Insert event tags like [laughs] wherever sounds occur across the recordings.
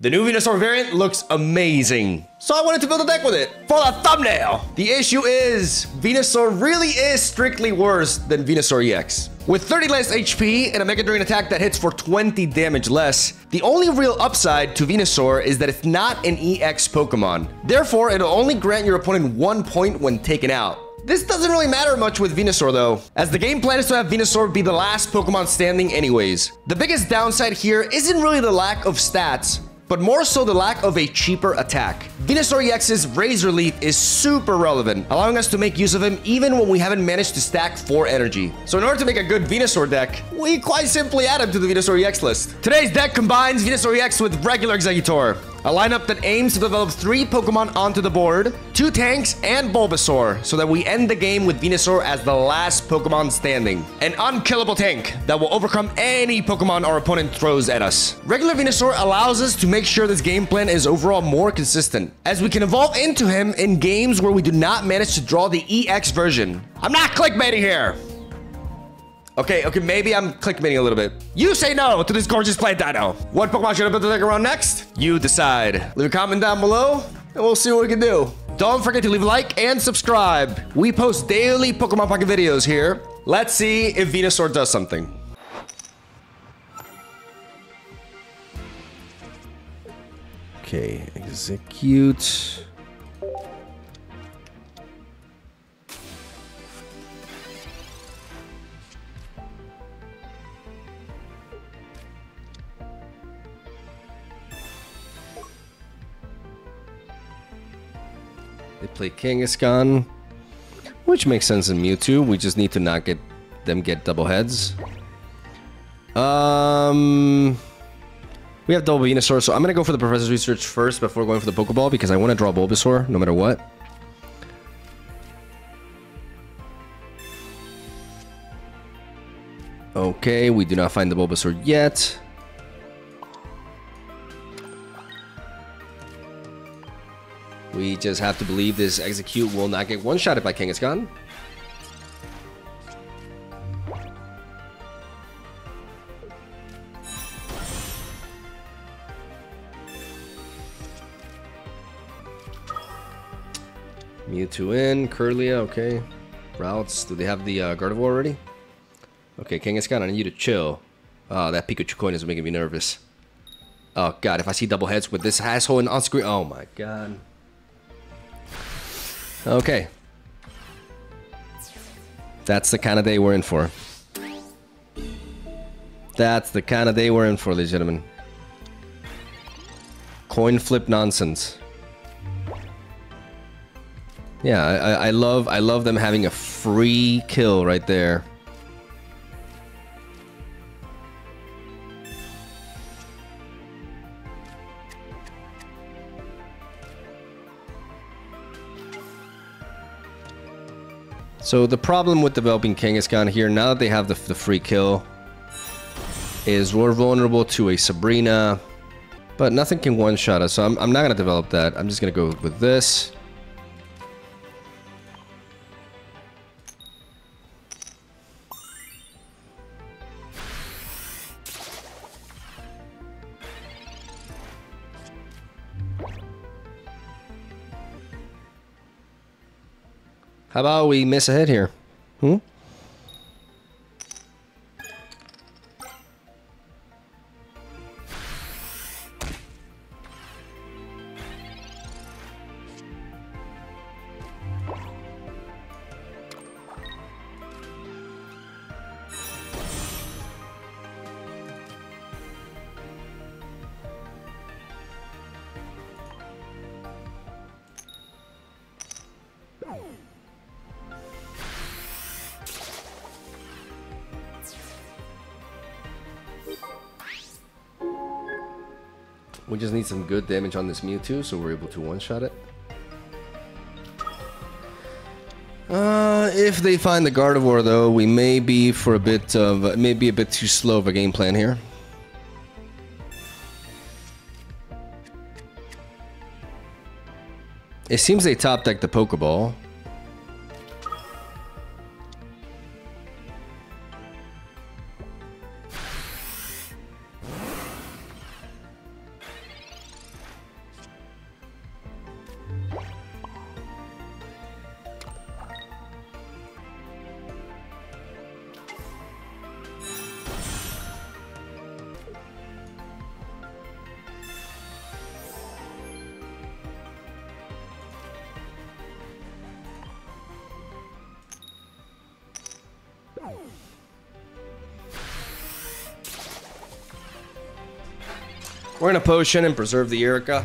The new Venusaur variant looks amazing. So I wanted to build a deck with it for the thumbnail. The issue is Venusaur really is strictly worse than Venusaur EX. With 30 less HP and a Mega Drain attack that hits for 20 damage less, the only real upside to Venusaur is that it's not an EX Pokemon. Therefore, it'll only grant your opponent one point when taken out. This doesn't really matter much with Venusaur though, as the game plan is to have Venusaur be the last Pokemon standing anyways. The biggest downside here isn't really the lack of stats, but more so the lack of a cheaper attack. Venusaur EX's Razor Leaf is super relevant, allowing us to make use of him even when we haven't managed to stack 4 energy. So in order to make a good Venusaur deck, we quite simply add him to the Venusaur EX list. Today's deck combines Venusaur EX with regular Exeggutor, a lineup that aims to develop three Pokemon onto the board, two tanks, and Bulbasaur, so that we end the game with Venusaur as the last Pokemon standing. An unkillable tank that will overcome any Pokemon our opponent throws at us. Regular Venusaur allows us to make sure this game plan is overall more consistent, as we can evolve into him in games where we do not manage to draw the EX version. I'm not clickbaiting here! Okay, okay, maybe I'm clickbaiting a little bit. You say no to this gorgeous plant dino. What Pokemon should I build the deck around next? You decide. Leave a comment down below, and we'll see what we can do. Don't forget to leave a like and subscribe. We post daily Pokemon Pocket videos here. Let's see if Venusaur does something. Okay, Exeggcute. They play Kangaskhan, which makes sense in Mewtwo. We just need to not get them get double heads. Um, we have double Venusaur, so I'm gonna go for the Professor's Research first before going for the Pokeball because I want to draw Bulbasaur no matter what. Okay, we do not find the Bulbasaur yet. Just have to believe this Exeggcute will not get one-shotted by Kangaskhan. Mewtwo in, Kirlia, okay. Ralts, do they have the uh, Gardevoir already? Okay, Kangaskhan, I need you to chill. Oh, that Pikachu coin is making me nervous. Oh god, if I see double heads with this asshole on screen, oh my god. Okay. That's the kind of day we're in for. That's the kind of day we're in for, ladies and gentlemen. Coin flip nonsense. Yeah, I, I love I love them having a free kill right there. So the problem with developing Kangaskhan here, now that they have the, the free kill, is we're vulnerable to a Sabrina, but nothing can one-shot us, so I'm, I'm not going to develop that. I'm just going to go with this. How about we miss a hit here? Hmm? Good damage on this Mewtwo, so we're able to one-shot it. Uh, if they find the Gardevoir, though, we may be for a bit of, maybe a bit too slow of a game plan here. It seems they top deck the Pokeball. We're gonna potion and preserve the Erica.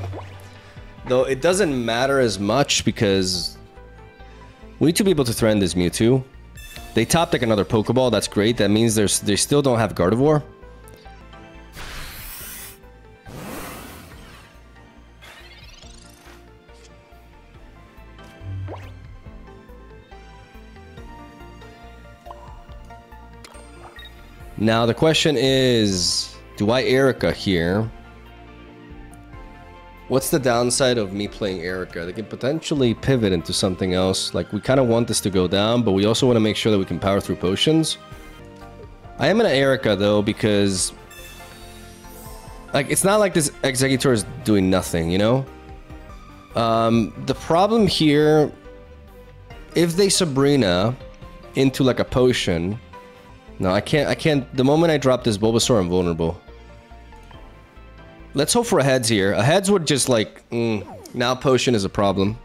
Though it doesn't matter as much because we need to be able to threaten this Mewtwo. They top deck another Pokeball, that's great. That means there's they still don't have Gardevoir. Now the question is, do I Erica here? What's the downside of me playing Erica? They can potentially pivot into something else. Like, we kind of want this to go down, but we also want to make sure that we can power through potions. I am an Erica, though, because... Like, it's not like this Exeggutor is doing nothing, you know? Um, the problem here... If they Sabrina into, like, a potion... No, I can't, I can't... The moment I drop this Bulbasaur, I'm vulnerable. Let's hope for a heads here. A heads would just like... Mm, now potion is a problem.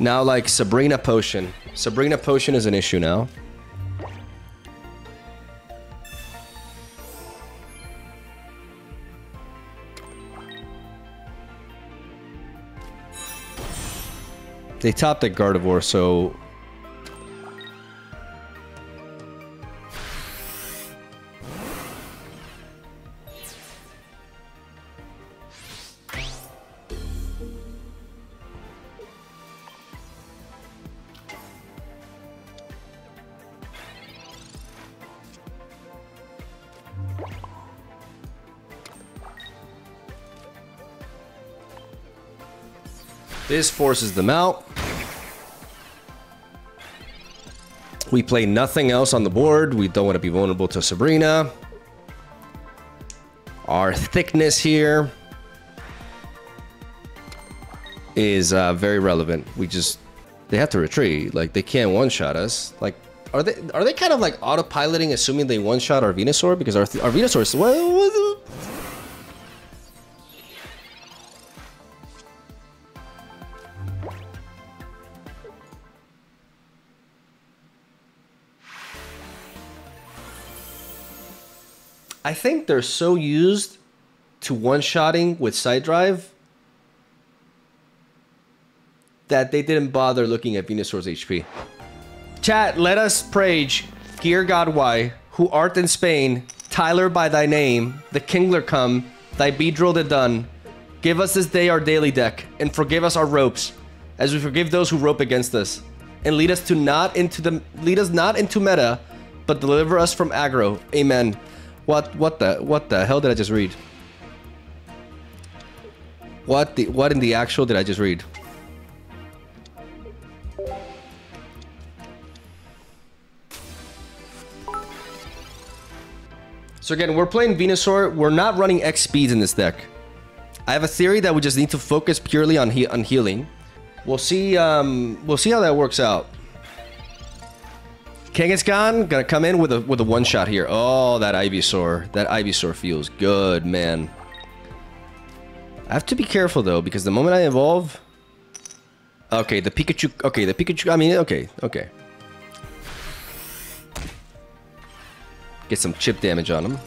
Now like Sabrina potion. Sabrina potion is an issue now. They topped the Gardevoir, so This forces them out. We play nothing else on the board. We don't want to be vulnerable to Sabrina. Our thickness here is uh, very relevant. We just they have to retreat. Like they can't one shot us. Like are they are they kind of like autopiloting, assuming they one shot our Venusaur because our our Venusaur well, think they're so used to one-shotting with Psydrive that they didn't bother looking at Venusaur's HP. Chat, let us praise Gear God Y, who art in Spain, Tyler by thy name, the Kingler come, thy bedrill the done. Give us this day our daily deck, and forgive us our ropes, as we forgive those who rope against us. And lead us to not into the lead us not into meta, but deliver us from aggro. Amen. What what the what the hell did I just read? What the what in the actual did I just read? So again, we're playing Venusaur. We're not running X speeds in this deck. I have a theory that we just need to focus purely on he on healing. We'll see. Um, we'll see how that works out. Kangaskhan gonna come in with a with a one shot here. Oh, that Ivysaur. That Ivysaur feels good, man. I have to be careful though, because the moment I evolve... Okay, the Pikachu... Okay, the Pikachu... I mean, okay, okay. Get some chip damage on him.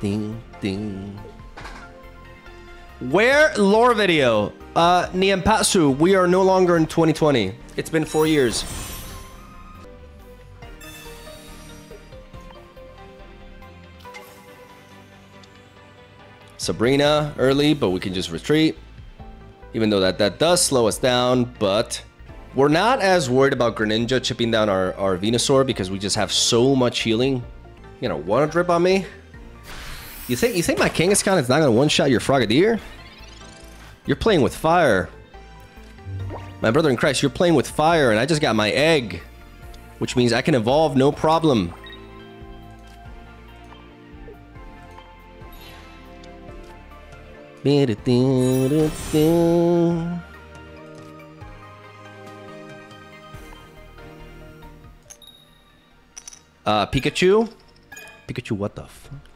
Ding, ding. Where lore video? Uh, Niampatsu, we are no longer in 2020. It's been four years. Sabrina early, but we can just retreat. Even though that, that does slow us down, but we're not as worried about Greninja chipping down our, our Venusaur because we just have so much healing. You know, wanna drip on me? You think you think my Kangaskhan is not gonna one-shot your Frogadier? You're playing with fire. My brother in Christ, you're playing with fire and I just got my egg. Which means I can evolve no problem. Uh, Pikachu? Pikachu, what the fuck?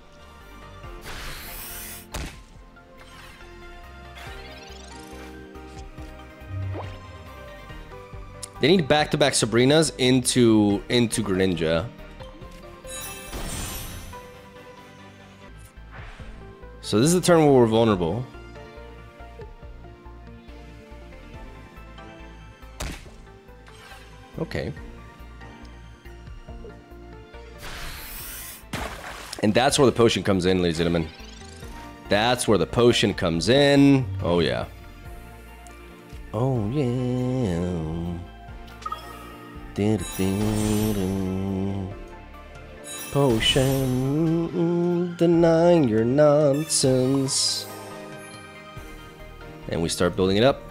They need back-to-back Sabrinas into into Greninja. So this is the turn where we're vulnerable. Okay. And that's where the potion comes in, ladies and gentlemen. That's where the potion comes in. Oh, yeah. Oh, yeah. Potion, denying your nonsense. And we start building it up.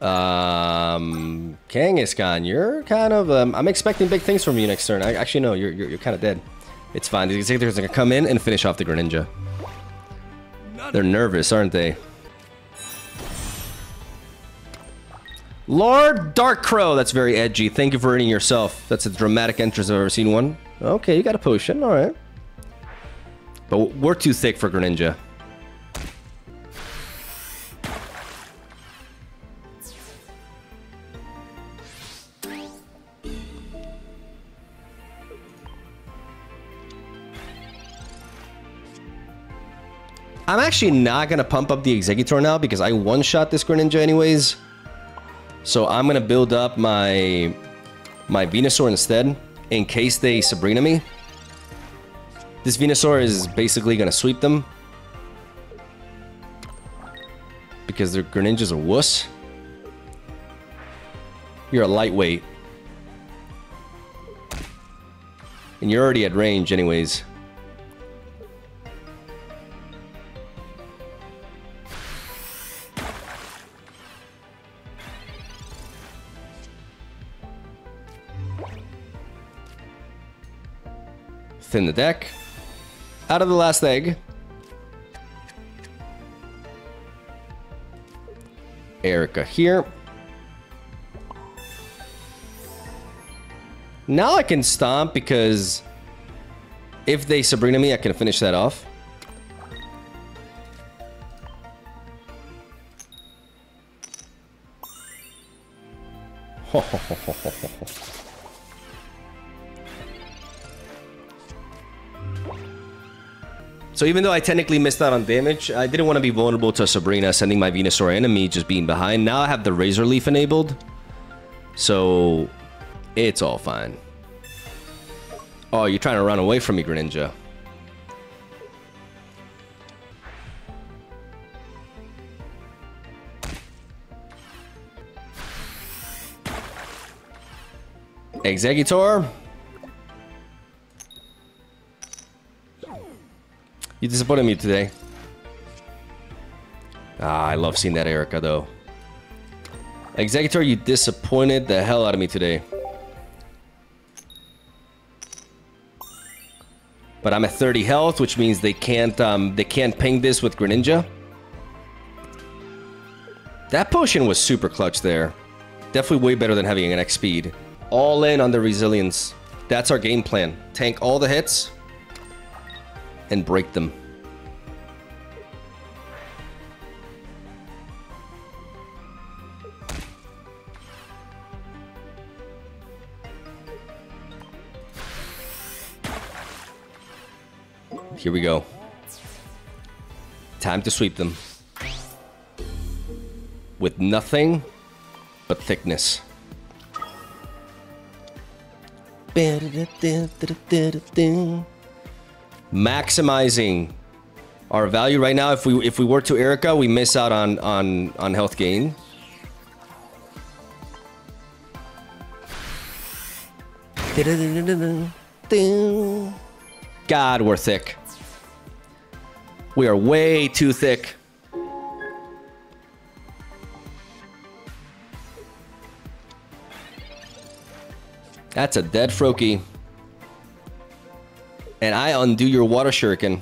Um, Kangaskhan, you're kind of, um, I'm expecting big things from you next turn. I, actually, no, you're, you're, you're kind of dead. It's fine. The Exeggutor's gonna come in and finish off the Greninja. They're nervous, aren't they? Lord Dark Crow. that's very edgy. Thank you for earning yourself. That's a dramatic entrance I've ever seen one. Okay, you got a potion, alright. But we're too thick for Greninja. I'm actually not going to pump up the Exeggutor now because I one-shot this Greninja anyways. So I'm going to build up my my Venusaur instead in case they Sabrina me. This Venusaur is basically going to sweep them. Because their Greninjas are wuss. You're a lightweight. And you're already at range anyways. Thin the deck. Out of the last egg. Erica here. Now I can stomp because if they Sabrina me, I can finish that off. So even though I technically missed out on damage, I didn't want to be vulnerable to Sabrina sending my Venusaur enemy just being behind. Now I have the Razor Leaf enabled. So it's all fine. Oh, you're trying to run away from me, Greninja. Exeggutor. You disappointed me today. Ah, I love seeing that Erica, though. Exeggutor, you disappointed the hell out of me today. But I'm at 30 health, which means they can't um, they can't ping this with Greninja. That potion was super clutch there. Definitely way better than having an X speed. All in on the resilience. That's our game plan. Tank all the hits, and break them. Here we go. Time to sweep them. With nothing but thickness maximizing our value right now. If we if we were to Erica, we miss out on on on health gain. God, we're thick. We are way too thick. That's a dead Froakie and I undo your water shuriken.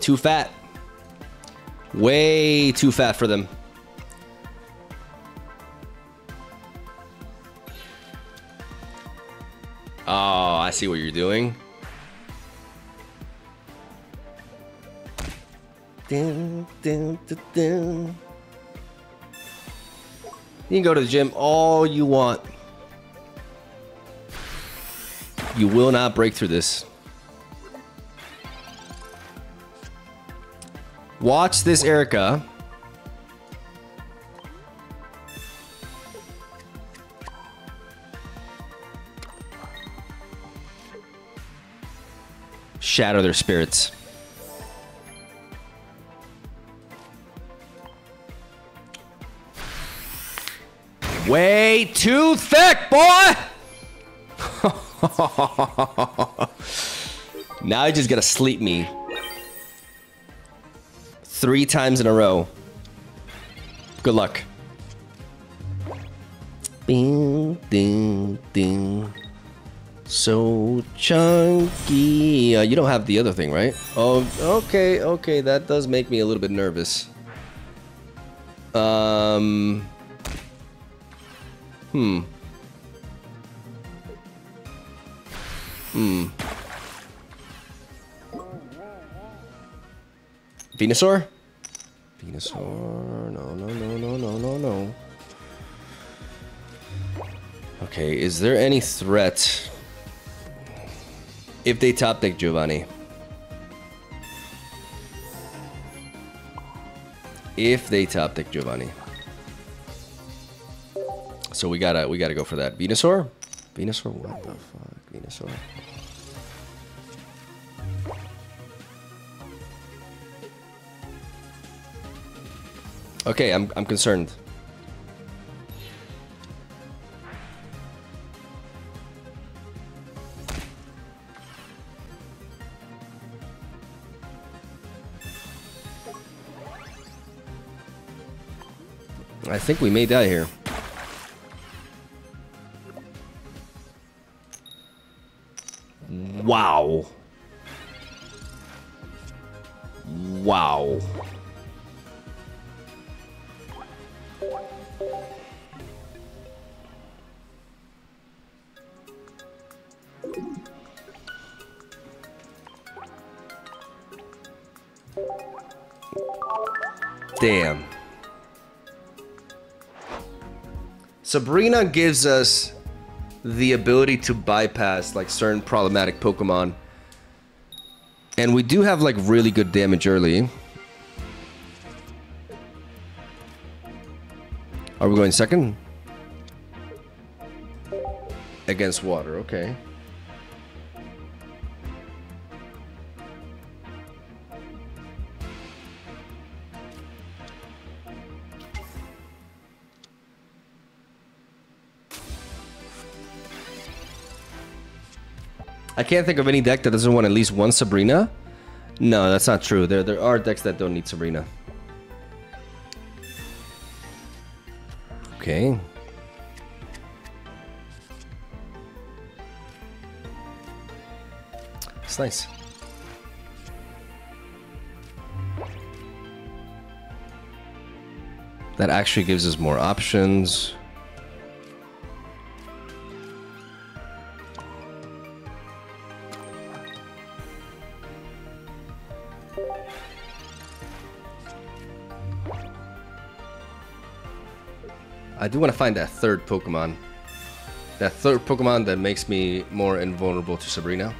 Too fat. Way too fat for them. Oh, I see what you're doing. Dun, dun, dun. You can go to the gym all you want. You will not break through this. Watch this, Erica. Shatter their spirits. Way too thick, boy! [laughs] now I just gotta sleep me. Three times in a row. Good luck. Ding, ding, ding. So chunky. Uh, you don't have the other thing, right? Oh, okay, okay. That does make me a little bit nervous. Um... Hmm. Hmm. Venusaur? Venusaur. No, no, no, no, no, no, no. Okay, is there any threat if they top deck Giovanni? If they top deck Giovanni. So we gotta we gotta go for that. Venusaur? Venusaur? What the fuck? Venusaur. Okay, I'm I'm concerned. I think we may die here. Sabrina gives us the ability to bypass like certain problematic Pokemon. And we do have like really good damage early. Are we going second? Against water, okay. I can't think of any deck that doesn't want at least one Sabrina. No, that's not true. There, there are decks that don't need Sabrina. Okay. It's nice. That actually gives us more options. I do want to find that third Pokemon. That third Pokemon that makes me more invulnerable to Sabrina.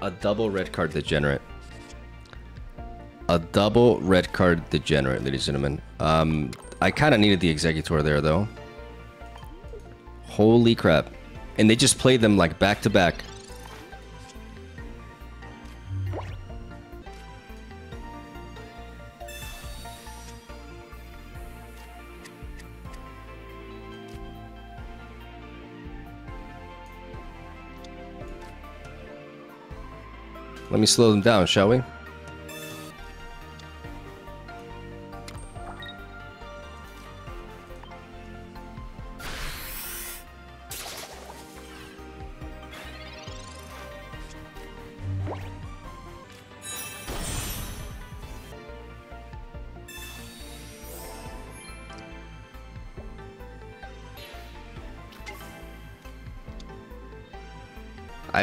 A double red card degenerate. A double red card degenerate, ladies and gentlemen. Um, I kind of needed the Exeggutor there, though. Holy crap. And they just played them, like, back to back. Let me slow them down, shall we?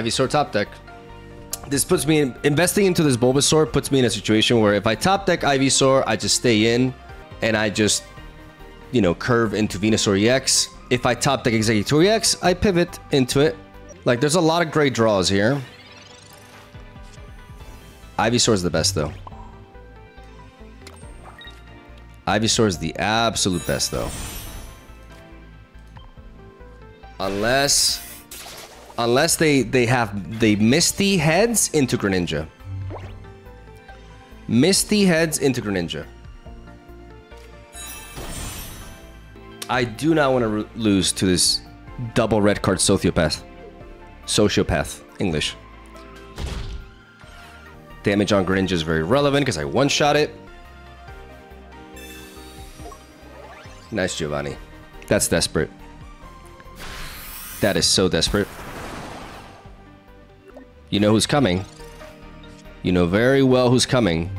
Ivysaur top deck. This puts me in, investing into this Bulbasaur puts me in a situation where if I top deck Ivysaur, I just stay in and I just, you know, curve into Venusaur EX. If I top deck Exeggutor EX, I pivot into it. Like, there's a lot of great draws here. Ivysaur is the best, though. Ivysaur is the absolute best, though. Unless... Unless they, they have... the Misty heads into Greninja. Misty heads into Greninja. I do not want to lose to this double red card sociopath. Sociopath. English. Damage on Greninja is very relevant because I one-shot it. Nice, Giovanni. That's desperate. That is so desperate. You know who's coming. You know very well who's coming.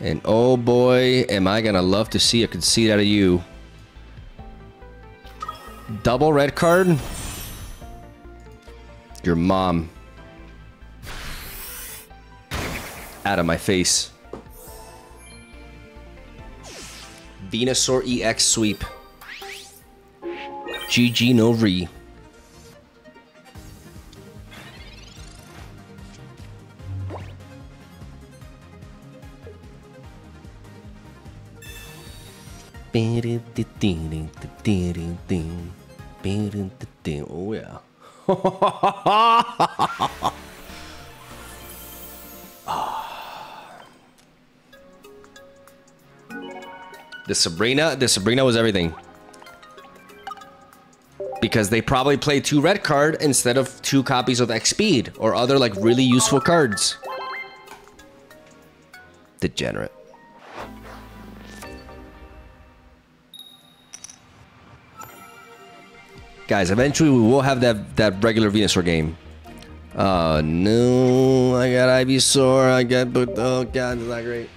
And oh boy, am I gonna love to see a conceit out of you. Double red card? Your mom. Out of my face. Venusaur EX sweep. GG no re. Oh yeah. The Sabrina, the Sabrina was everything. Because they probably played two red card instead of two copies of X Speed or other like really useful cards. Degenerate. Guys, eventually we will have that, that regular Venusaur game. Oh no, I got Ivysaur, I got, oh god, it's not great.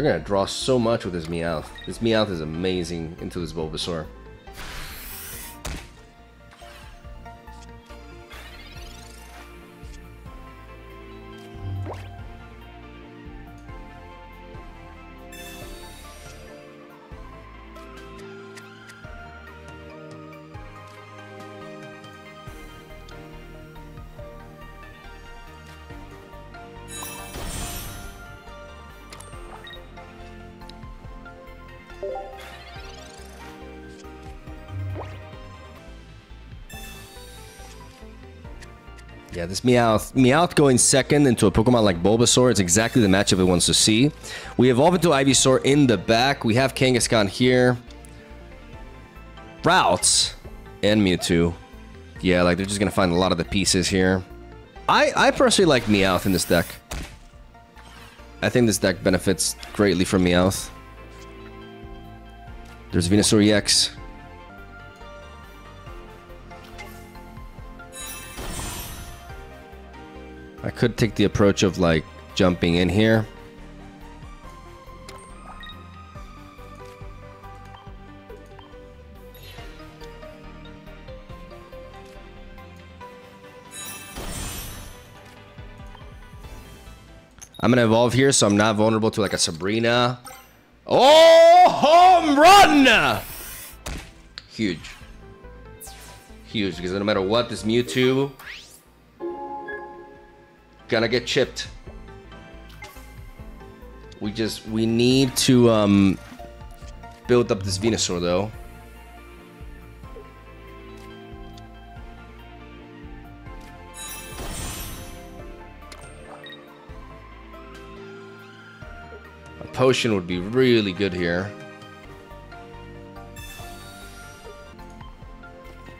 They're gonna draw so much with this Meowth. This Meowth is amazing into this Bulbasaur. This Meowth, Meowth going second into a Pokemon like Bulbasaur, it's exactly the matchup it wants to see. We evolve into Ivysaur in the back. We have Kangaskhan here. Ralts and Mewtwo. Yeah, like they're just gonna find a lot of the pieces here. I, I personally like Meowth in this deck. I think this deck benefits greatly from Meowth. There's Venusaur EX. I could take the approach of like jumping in here. I'm gonna evolve here so I'm not vulnerable to like a Sabrina. Oh, home run! Huge. Huge, because no matter what, this Mewtwo gonna get chipped. We just, we need to um, build up this Venusaur though. A potion would be really good here.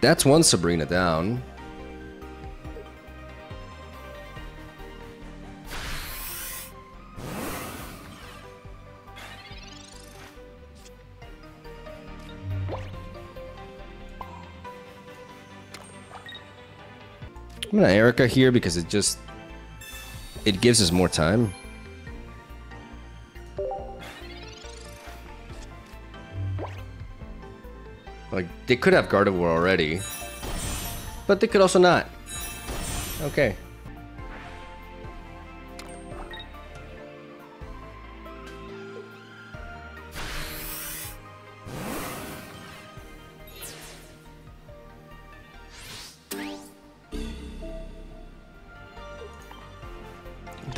That's one Sabrina down. I'm gonna Erica here because it just it gives us more time. Like they could have Gardevoir already, but they could also not. Okay.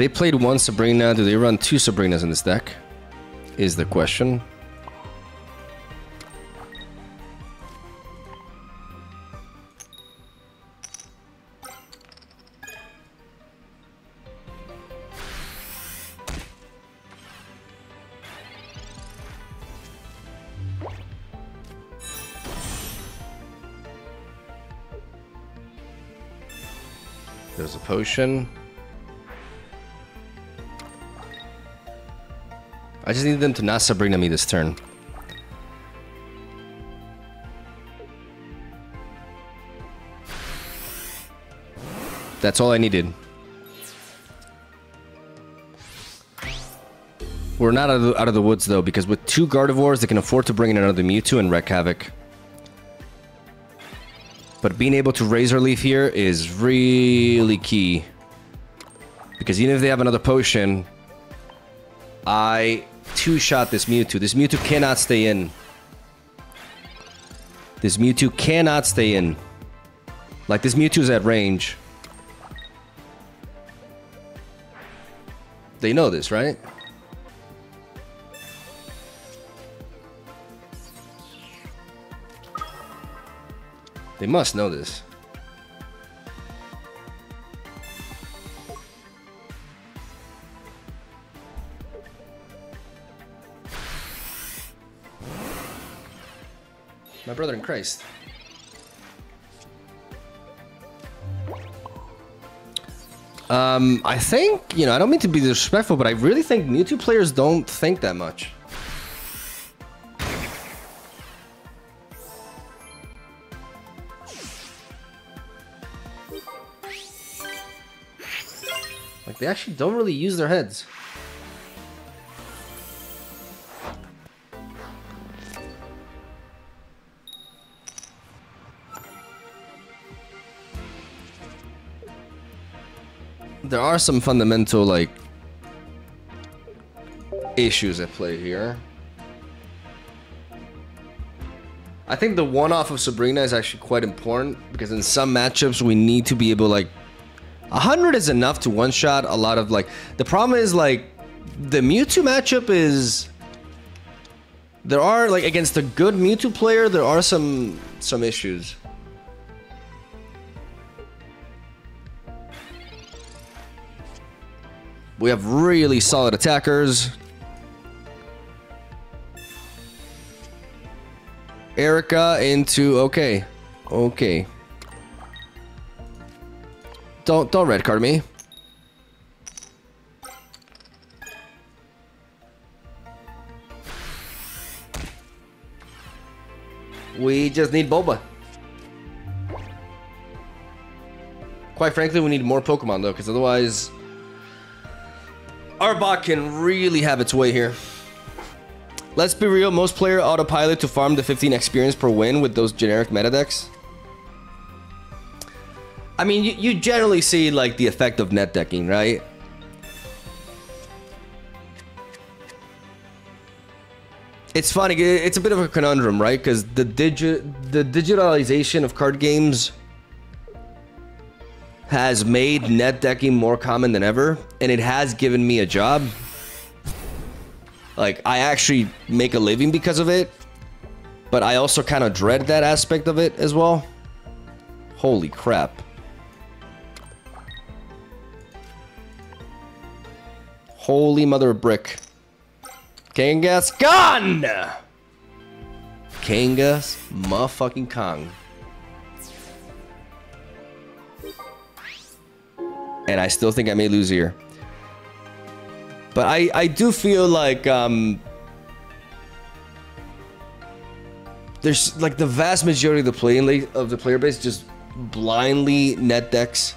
They played one Sabrina. Do they run two Sabrinas in this deck? Is the question. There's a potion. I just need them to not Sabrina me this turn. That's all I needed. We're not out of, the, out of the woods though, because with two Gardevoirs, they can afford to bring in another Mewtwo and wreak havoc. But being able to Razor Leaf here is really key. Because even if they have another potion, I two-shot this Mewtwo. This Mewtwo cannot stay in. This Mewtwo cannot stay in. Like, this Mewtwo is at range. They know this, right? They must know this. My brother in Christ. Um, I think, you know, I don't mean to be disrespectful, but I really think Mewtwo players don't think that much. Like, they actually don't really use their heads. There are some fundamental like issues at play here. I think the one-off of Sabrina is actually quite important because in some matchups we need to be able like 100 is enough to one-shot a lot of like the problem is like the Mewtwo matchup is there are like against a good Mewtwo player there are some some issues. We have really solid attackers. Erica into okay. Okay. Don't don't red card me. We just need Boba. Quite frankly, we need more Pokemon though, because otherwise our bot can really have its way here. Let's be real, most player autopilot to farm the 15 experience per win with those generic meta decks. I mean, you, you generally see like the effect of net decking, right? It's funny, it's a bit of a conundrum, right? Because the digi the digitalization of card games has made net decking more common than ever, and it has given me a job. Like, I actually make a living because of it, but I also kind of dread that aspect of it as well. Holy crap. Holy mother of brick. Kangas gone! Kangas motherfucking Kong. and I still think I may lose here. But I, I do feel like um, there's like the vast majority of the playing of the player base just blindly net decks.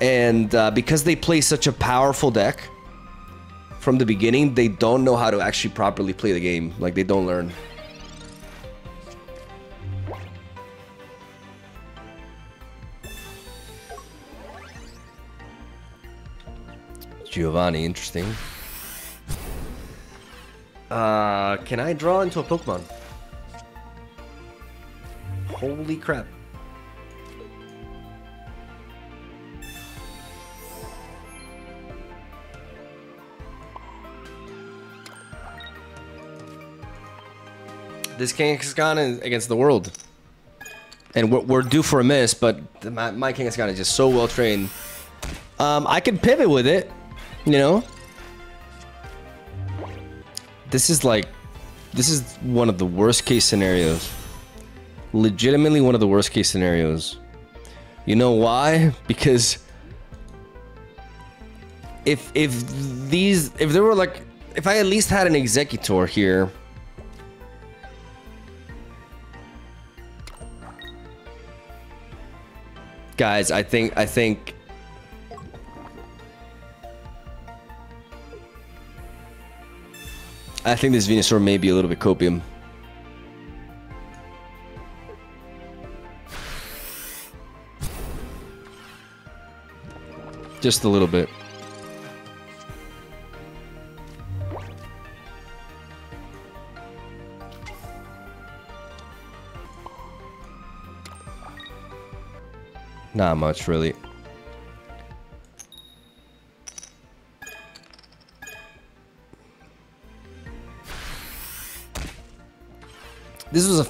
And uh, because they play such a powerful deck from the beginning, they don't know how to actually properly play the game. Like they don't learn. Giovanni, interesting. Uh, can I draw into a Pokemon? Holy crap. This Kangaskhan is against the world. And we're, we're due for a miss, but my, my Kangaskhan is just so well trained. Um, I can pivot with it, you know? This is like, this is one of the worst case scenarios. Legitimately one of the worst case scenarios. You know why? [laughs] Because if if these if there were like if I at least had an Exeggutor here. Guys, I think I think I think this Venusaur may be a little bit copium. Just a little bit. Not much, really.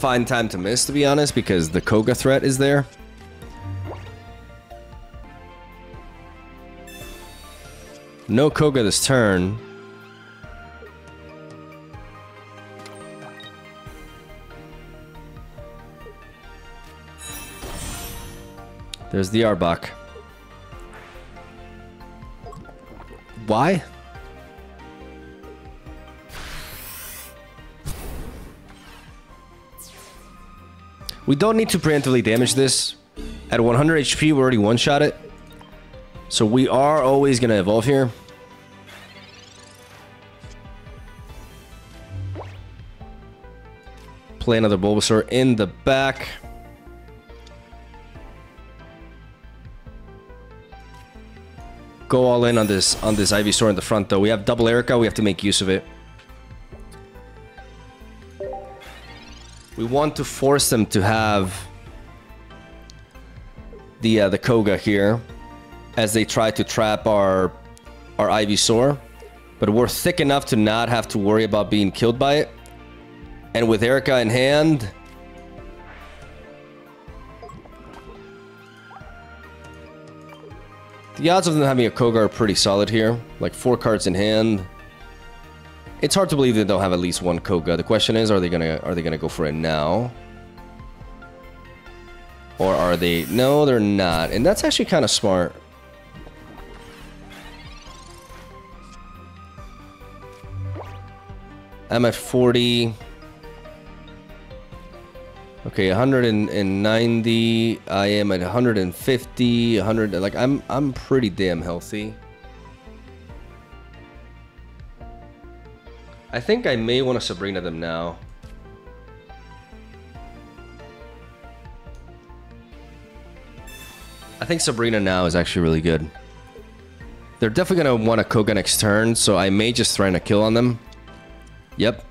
Fine time to miss, to be honest, because the Koga threat is there. No Koga this turn. There's the Arbok. Why? We don't need to preemptively damage this. At 100 HP, we already one-shot it. So we are always going to evolve here. Play another Bulbasaur in the back. Go all in on this on this Ivysaur in the front though. We have double Erica, we have to make use of it. We want to force them to have the uh, the Koga here as they try to trap our our Ivysaur. But we're thick enough to not have to worry about being killed by it. And with Erica in hand... The odds of them having a Koga are pretty solid here. Like four cards in hand. It's hard to believe they don't have at least one Koga. The question is, are they gonna are they gonna go for it now? Or are they... No, they're not. And that's actually kind of smart. I'm at 40. Okay, 190. I am at 150, 100. Like I'm, I'm pretty damn healthy. I think I may want to Sabrina them now. I think Sabrina now is actually really good. They're definitely going to want a Koga next turn, so I may just threaten a kill on them. Yep.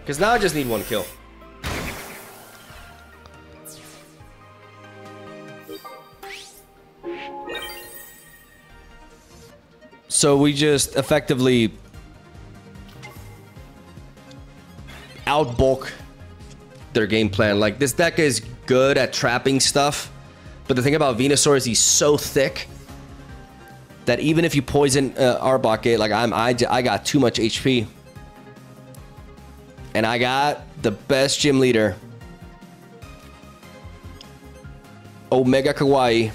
Because now I just need one kill. So we just effectively outbulk their game plan. Like this deck is good at trapping stuff, but the thing about Venusaur is he's so thick that even if you poison uh, Arbok, like I'm, I, I got too much HP. And I got the best gym leader. Omega Kawaii.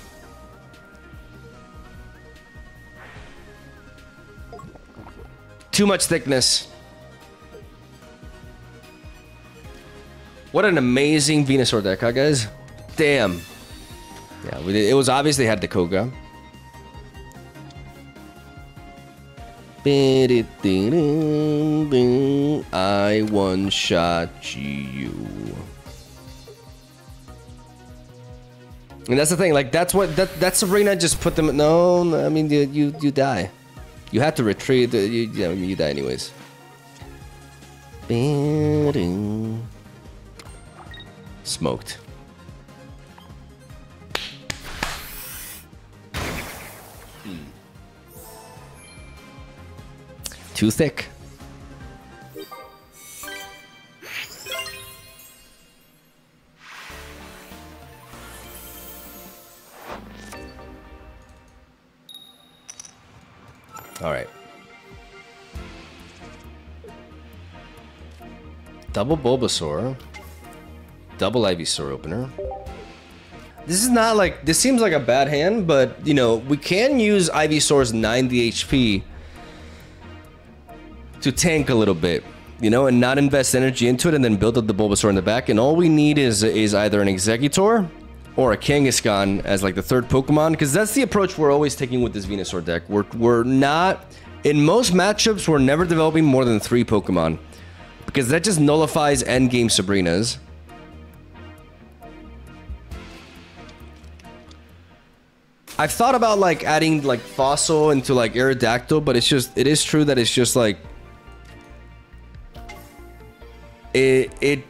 Too much thickness. What an amazing Venusaur deck, huh, guys? Damn. Yeah, we it was obviously had the Koga. I one shot you. And that's the thing, like that's what that that Sabrina just put them. No, I mean you you, you die. You had to retreat. You, you, I you die anyways. Smoked. Hmm. Too thick. Double Bulbasaur. Double Ivysaur opener. This is not like, this seems like a bad hand, but, you know, we can use Ivysaur's 90 HP to tank a little bit, you know, and not invest energy into it and then build up the Bulbasaur in the back. And all we need is is either an Exeggutor or a Kangaskhan as like the third Pokemon, because that's the approach we're always taking with this Venusaur deck. We're, we're not, in most matchups, we're never developing more than three Pokemon, because that just nullifies endgame Sabrinas. I've thought about like adding like Fossil into like Aerodactyl, but it's just, it is true that it's just like, it, it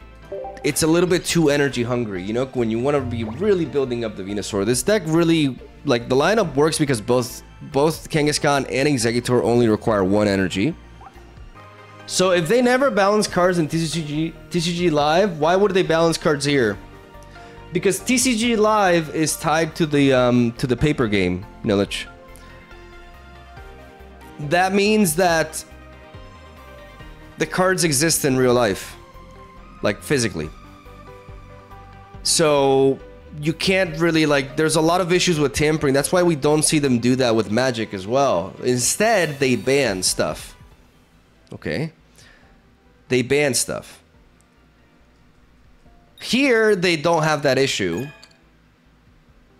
it's a little bit too energy hungry, you know, when you want to be really building up the Venusaur. This deck really, like, the lineup works because both both Kangaskhan and Exeggutor only require one energy. So if they never balance cards in TCG, TCG Live, why would they balance cards here? Because TCG Live is tied to the um, to the paper game, Nilich. That means that the cards exist in real life like physically. So you can't really like there's a lot of issues with tampering. That's why we don't see them do that with Magic as well. Instead, they ban stuff. Okay? They ban stuff. Here, they don't have that issue.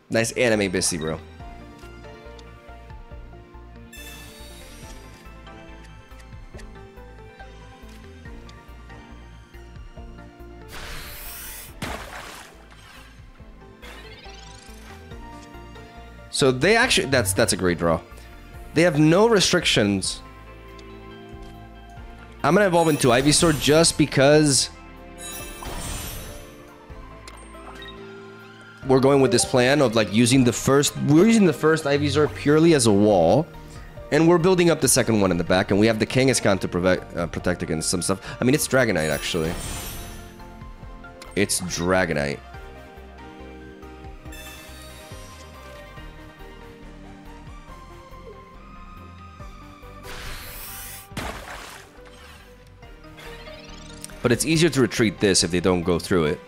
Nice anime busy, bro. So they actually that's that's a great draw. They have no restrictions. I'm gonna evolve into Ivysaur just because we're going with this plan of like using the first we're using the first Ivysaur purely as a wall. And we're building up the second one in the back, and we have the Kangaskhan to protect, uh, protect against some stuff. I mean, it's Dragonite, actually. It's Dragonite. But it's easier to retreat this if they don't go through it.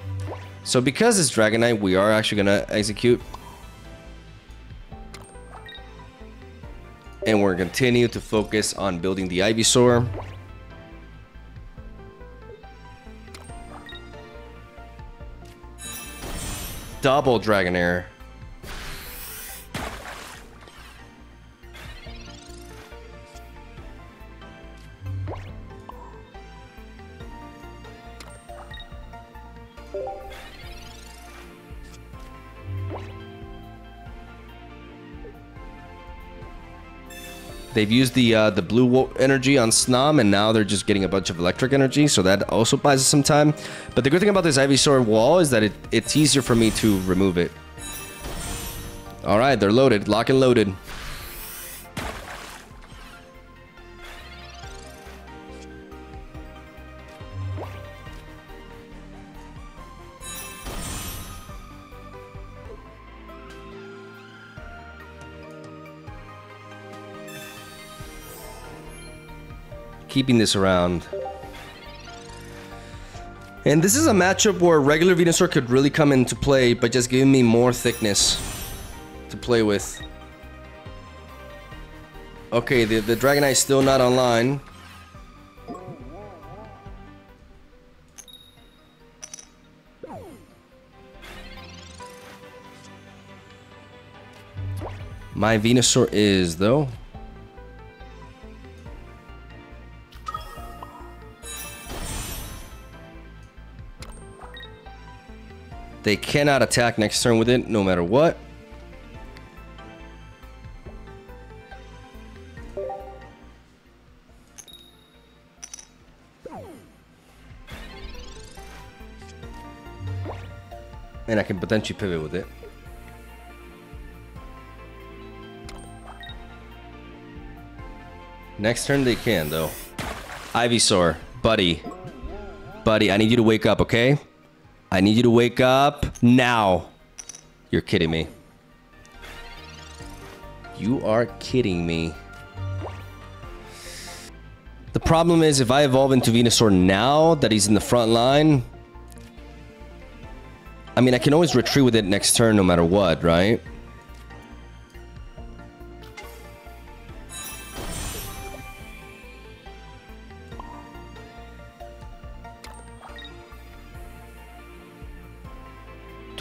So because it's Dragonite, we are actually going to execute. And we're going to continue to focus on building the Ivysaur. Double Dragonair. They've used the uh, the blue energy on Snom, and now they're just getting a bunch of electric energy, so that also buys us some time. But the good thing about this Ivysaur wall is that it, it's easier for me to remove it. All right, they're loaded. Lock and loaded. keeping this around. And this is a matchup where regular Venusaur could really come into play by just giving me more thickness to play with. Okay, the, the Dragonite's still not online. My Venusaur is, though. They cannot attack next turn with it, no matter what. And I can potentially pivot with it. Next turn they can, though. Ivysaur, buddy. Buddy, I need you to wake up, okay? I need you to wake up now. You're kidding me. You are kidding me. The problem is if I evolve into Venusaur now that he's in the front line, I mean, I can always retreat with it next turn no matter what, right?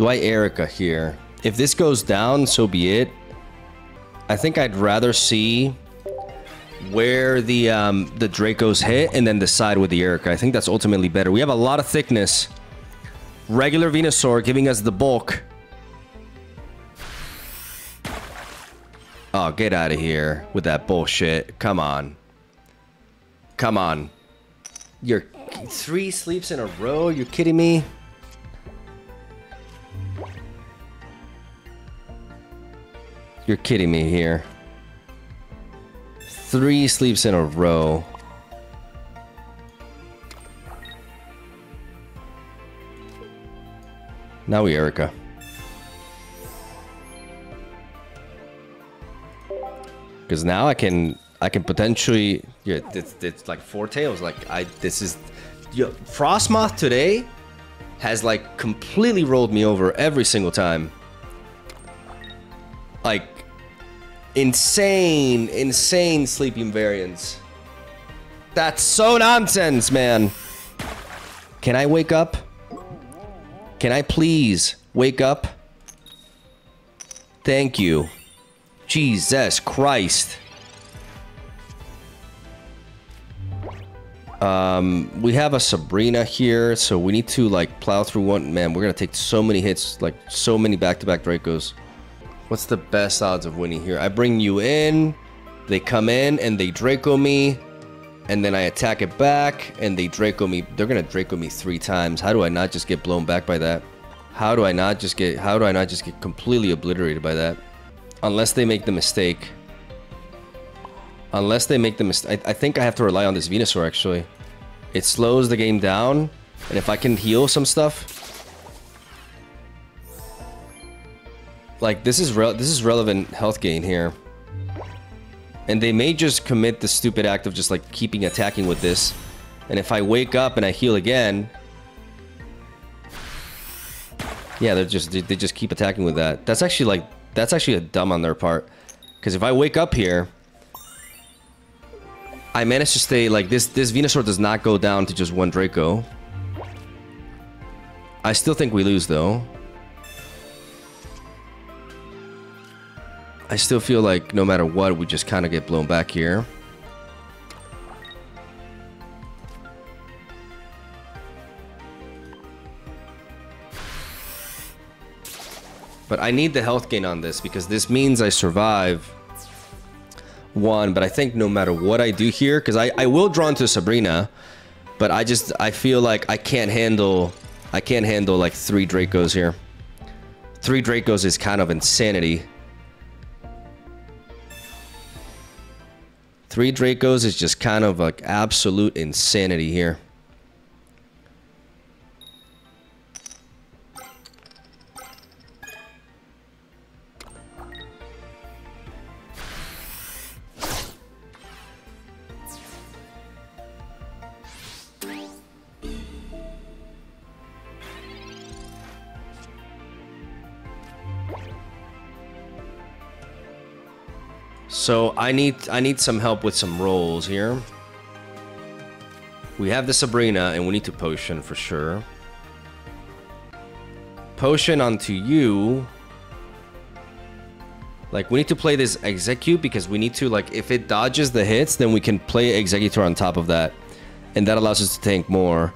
I Erica here? If this goes down, so be it. I think I'd rather see where the um, the Dracos hit and then decide with the Erica. I think that's ultimately better. We have a lot of thickness. Regular Venusaur giving us the bulk. Oh, get out of here with that bullshit. Come on. Come on. You're three sleeps in a row? You're kidding me? You're kidding me here. Three sleeps in a row. Now we Erica. Because now I can I can potentially yeah it's, it's like four tails like I this is yo, Frosmoth today has like completely rolled me over every single time. Like insane, insane sleeping variants. That's so nonsense, man. Can I wake up? Can I please wake up? Thank you. Jesus Christ. Um, we have a Sabrina here, so we need to like plow through one. Man, we're gonna take so many hits, like so many back-to-back -back Dracos. What's the best odds of winning here? I bring you in, they come in and they Draco me, and then I attack it back, and they Draco me. They're gonna Draco me three times. How do I not just get blown back by that? How do I not just get? How do I not just get completely obliterated by that? Unless they make the mistake. Unless they make the mistake. I, think I have to rely on this Venusaur actually. It slows the game down, and if I can heal some stuff, like this is this is relevant health gain here. And they may just commit the stupid act of just like keeping attacking with this. And if I wake up and I heal again, yeah, they're just they just keep attacking with that. That's actually like that's actually a dumb on their part. Because if I wake up here, I manage to stay like this. This Venusaur does not go down to just one Draco. I still think we lose though. I still feel like no matter what, we just kind of get blown back here. But I need the health gain on this because this means I survive one. But I think no matter what I do here, because I, I will draw into Sabrina, but I just, I feel like I can't handle, I can't handle like three Dracos here. Three Dracos is kind of insanity. Three Dracos is just kind of like absolute insanity here. So I need I need some help with some rolls here. We have the Sabrina, and we need to potion for sure. Potion onto you. Like, we need to play this Exeggcute because we need to, like, if it dodges the hits, then we can play Exeggutor on top of that. And that allows us to tank more.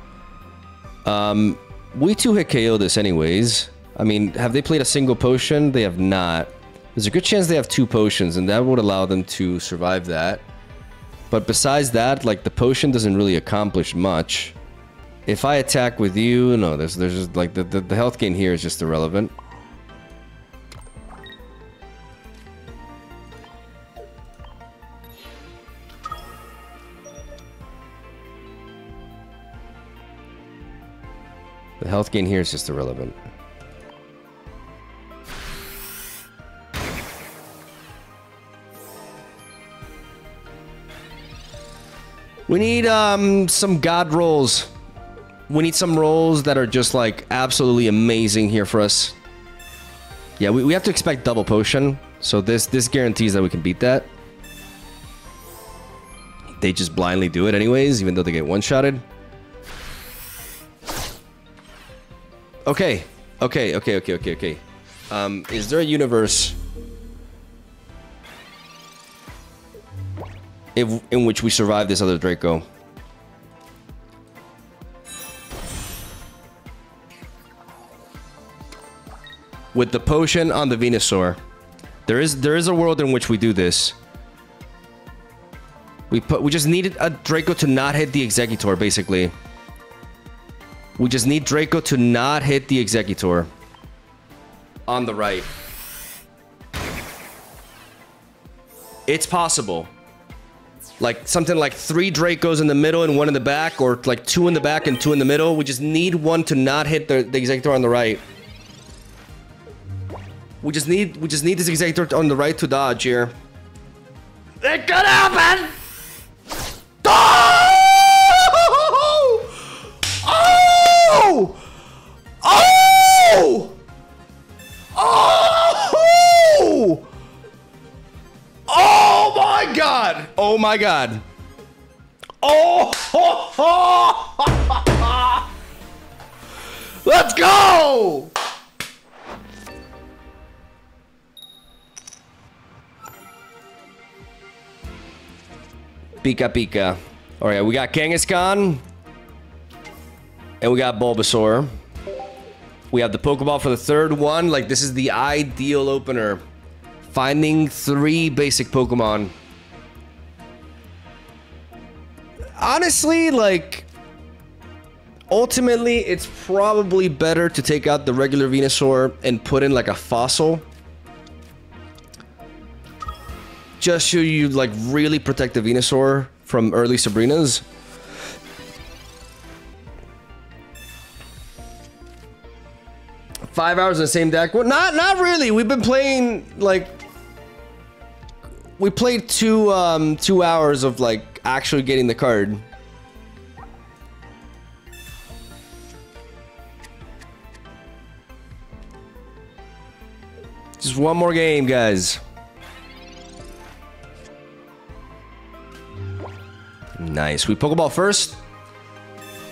Um, we two hit KO this anyways. I mean, have they played a single potion? They have not. There's a good chance they have two potions, and that would allow them to survive that. But besides that, like, the potion doesn't really accomplish much. If I attack with you, no, there's, there's just, like, the, the, the health gain here is just irrelevant. The health gain here is just irrelevant. We need um, some god rolls. We need some rolls that are just like absolutely amazing here for us. Yeah, we, we have to expect double potion. So this this guarantees that we can beat that. They just blindly do it anyways, even though they get one-shotted. Okay. Okay, okay, okay, okay, okay. Um, is there a universe if, in which we survive this other Draco? With the potion on the Venusaur. There is there is a world in which we do this. We put we just needed a Draco to not hit the Exeggutor, basically. We just need Draco to not hit the Exeggutor. On the right. It's possible. Like something like three Dracos in the middle and one in the back, or like two in the back and two in the middle. We just need one to not hit the, the Exeggutor on the right. We just need we just need this Exeggutor on the right to dodge here. It could happen! My god! Oh my god! Oh! [laughs] Let's go! Pika Pika. Alright, we got Kangaskhan. And we got Bulbasaur. We have the Pokeball for the third one. Like, this is the ideal opener. Finding three basic Pokemon. Honestly, like... Ultimately, it's probably better to take out the regular Venusaur and put in, like, a Fossil. Just so you, like, really protect the Venusaur from early Sabrinas. Five hours in the same deck? Well, not not really. We've been playing like we played two um two hours of like actually getting the card. Just one more game, guys. Nice. We Pokeball first.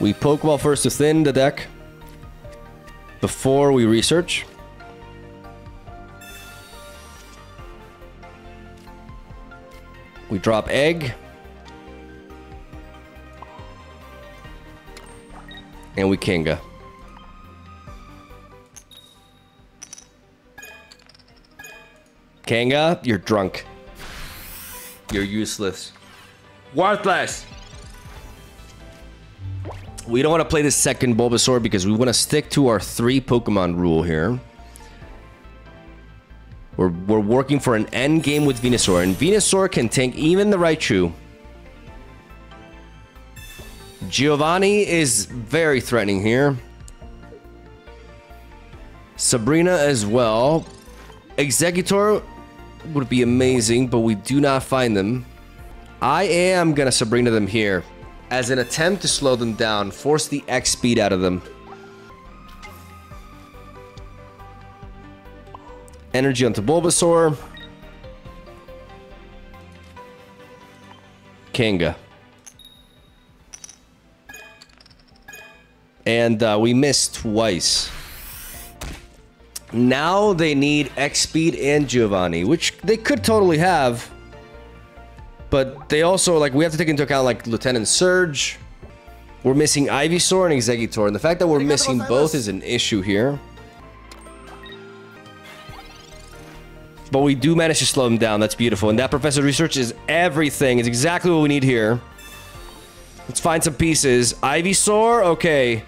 We Pokeball first to thin the deck before we research. We drop egg. And we Kanga. Kanga, you're drunk. You're useless. Worthless! We don't want to play the second Bulbasaur because we want to stick to our three Pokemon rule here. We're, we're working for an end game with Venusaur, and Venusaur can tank even the Raichu. Giovanni is very threatening here. Sabrina as well. Exeggutor would be amazing, but we do not find them. I am gonna Sabrina them here as an attempt to slow them down, force the X speed out of them. Energy onto Bulbasaur. Kanga. And uh, we missed twice. Now they need X-Speed and Giovanni, which they could totally have. But they also, like, we have to take into account, like, Lieutenant Surge. We're missing Ivysaur and Exeggutor, and the fact that we're missing both is an issue here. But we do manage to slow them down. That's beautiful. And that Professor Research is everything. It's exactly what we need here. Let's find some pieces. Ivysaur? Okay.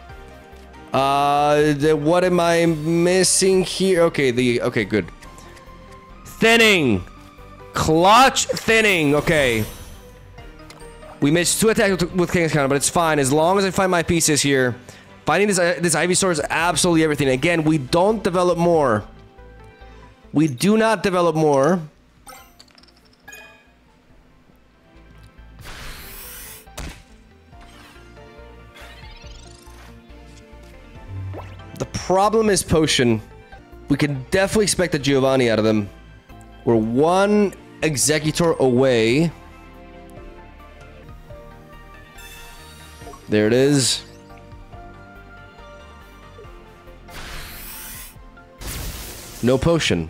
Uh, the, what am I missing here? Okay, the... Okay, good. Thinning. Clutch thinning. Okay. We missed two attacks with, with Kangaskhan, but it's fine. As long as I find my pieces here. Finding this, this Ivysaur is absolutely everything. Again, we don't develop more. We do not develop more. Problem is potion. We can definitely expect a Giovanni out of them. We're one Exeggutor away. There it is. No potion.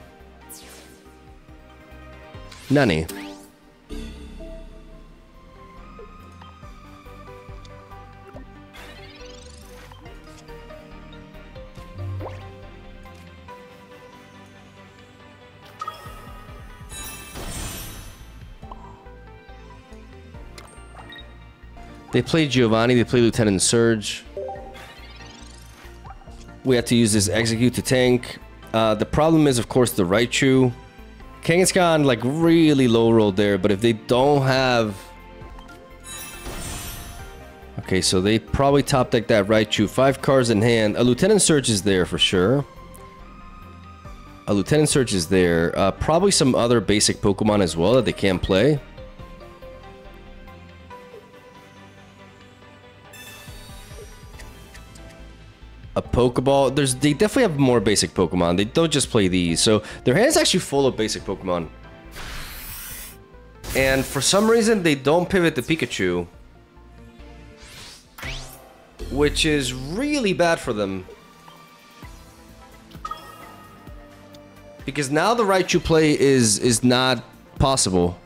Nani. They play Giovanni, they play Lieutenant Surge. We have to use this Exeggcute to tank. Uh, the problem is, of course, the Raichu. Kangaskhan, like, really low rolled there, but if they don't have... Okay, so they probably top deck that Raichu. Five cards in hand. A Lieutenant Surge is there for sure. A Lieutenant Surge is there. Uh, probably some other basic Pokemon as well that they can't play. A Pokeball. There's they definitely have more basic Pokemon. They don't just play these. So their hand's actually full of basic Pokemon. And for some reason they don't pivot the Pikachu. Which is really bad for them. Because now the Raichu play is is not possible.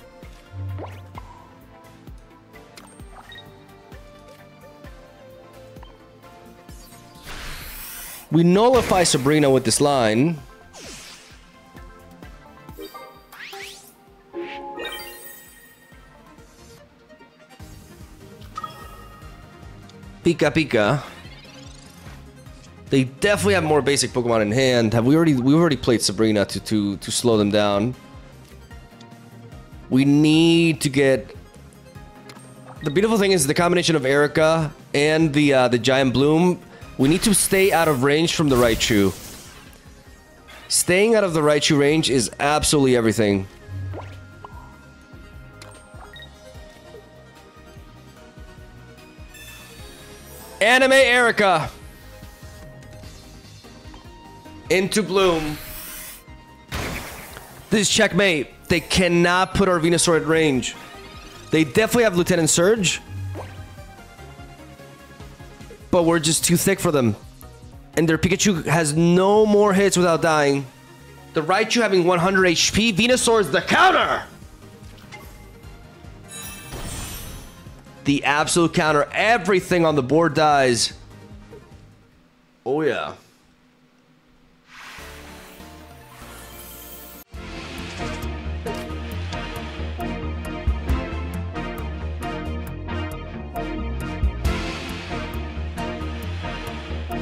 We nullify Sabrina with this line. Pika Pika. They definitely have more basic Pokemon in hand. Have we already we've already played Sabrina to to to slow them down? We need to get the beautiful thing is the combination of Erica and the uh, the Giant Bloom we need to stay out of range from the Raichu. Staying out of the Raichu range is absolutely everything. Anime Erica. Into Bloom. This is checkmate. They cannot put our Venusaur at range. They definitely have Lieutenant Surge but we're just too thick for them. And their Pikachu has no more hits without dying. The Raichu having 100 HP, Venusaur is the counter! The absolute counter. Everything on the board dies. Oh yeah.